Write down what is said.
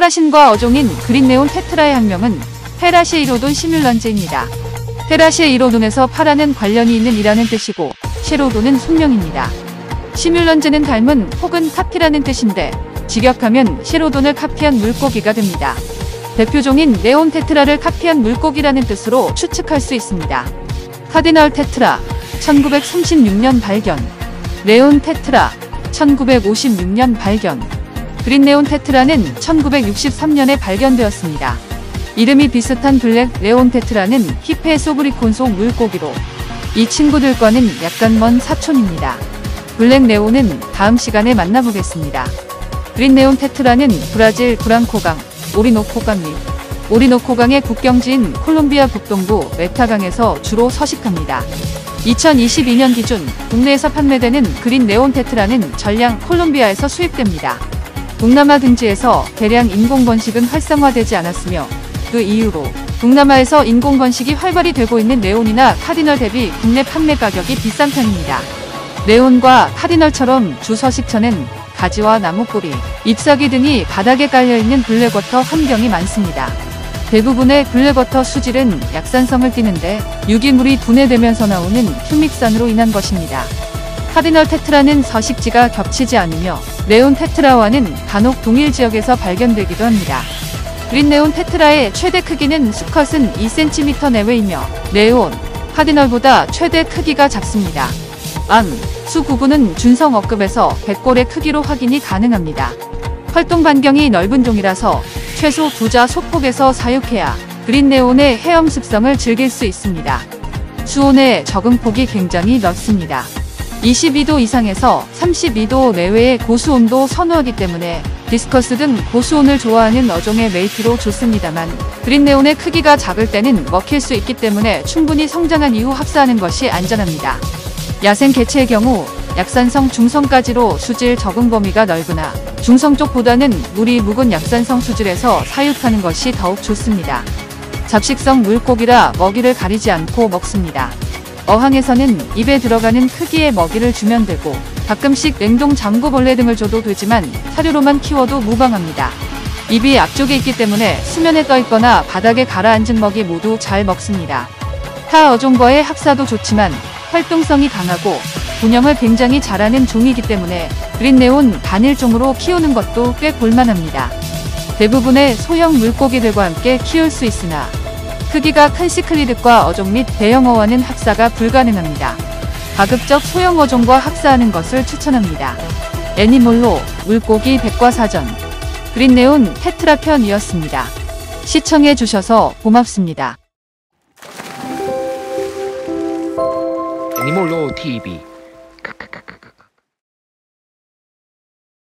카라신과 어종인 그린네온 테트라의 학명은 Paracheirodon simulans입니다. Paracheirodon에서 para는 관련이 있는 이라는 뜻이고 cheirodon은 속명입니다. Simulans는 닮은 혹은 카피라는 뜻인데 직역하면 cheirodon을 카피한 물고기가 됩니다. 대표종인 네온 테트라를 카피한 물고기라는 뜻으로 추측할 수 있습니다. 카디널 테트라 1936년 발견 네온 테트라 1956년 발견 그린네온 테트라는 1963년에 발견되었습니다. 이름이 비슷한 블랙 네온 테트라는 Hyphessobrycon 속 물고기로 이 친구들과는 약간 먼 사촌입니다. 블랙 네온은 다음 시간에 만나보겠습니다. 그린네온 테트라는 브라질 브랑코강, 오리노코강 및 오리노코강의 국경지인 콜롬비아 북동부 메타강에서 주로 서식합니다. 2022년 기준 국내에서 판매되는 그린 네온 테트라는 전량 콜롬비아에서 수입됩니다. 동남아 등지에서 대량 인공 번식은 활성화되지 않았으며 그 이후로 동남아에서 인공 번식이 활발히 되고 있는 네온이나 카디널 대비 국내 판매 가격이 비싼 편입니다. 네온과 카디널처럼 주서식처는 가지와 나무뿌리, 잎사귀 등이 바닥에 깔려있는 black water 환경이 많습니다. 대부분의 black water 수질은 약산성을 띠는데 유기물이 분해되면서 나오는 humic산으로 인한 것입니다. 카디널 테트라는 서식지가 겹치지 않으며 네온 테트라와는 간혹 동일 지역에서 발견되기도 합니다. 그린네온 테트라의 최대 크기는 수컷은 2cm 내외이며 네온, 카디널보다 최대 크기가 작습니다. 암, 수 구분은 준성어급에서 백골의 크기로 확인이 가능합니다. 활동 반경이 넓은 종이라서 최소 두자 소폭에서 사육해야 그린네온의 헤엄 습성을 즐길 수 있습니다. 수온의 적응폭이 굉장히 넓습니다. 22도 이상에서 32도 내외의 고수온도 선호하기 때문에 디스커스 등 고수온을 좋아하는 어종의 mate로 좋습니다만 그린네온의 크기가 작을 때는 먹힐 수 있기 때문에 충분히 성장한 이후 합사하는 것이 안전합니다. 야생 개체의 경우 약산성 중성까지로 수질 적응 범위가 넓으나 중성 쪽보다는 물이 묵은 약산성 수질에서 사육하는 것이 더욱 좋습니다. 잡식성 물고기라 먹이를 가리지 않고 먹습니다. 어항에서는 입에 들어가는 크기의 먹이를 주면 되고 가끔씩 냉동 장구벌레 등을 줘도 되지만 사료로만 키워도 무방합니다. 입이 앞쪽에 있기 때문에 수면에 떠 있거나 바닥에 가라앉은 먹이 모두 잘 먹습니다. 타 어종과의 합사도 좋지만 활동성이 강하고 운영을 굉장히 잘하는 종이기 때문에 그린네온 단일종으로 키우는 것도 꽤 볼만합니다. 대부분의 소형 물고기들과 함께 키울 수 있으나 크기가 큰 시클리드과 어종 및 대형 어와는 합사가 불가능합니다. 가급적 소형 어종과 합사하는 것을 추천합니다. 애니몰로 물고기 백과사전 그린네온 테트라 편이었습니다. 시청해주셔서 고맙습니다. 애니몰로 TV